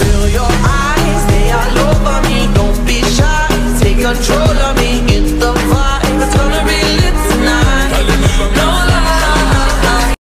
feel your eyes, they all over me. Don't be shy, take control of me.